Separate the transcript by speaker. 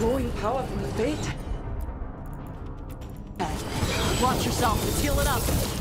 Speaker 1: drawing power from the fate.
Speaker 2: Watch yourself. Let's heal it up.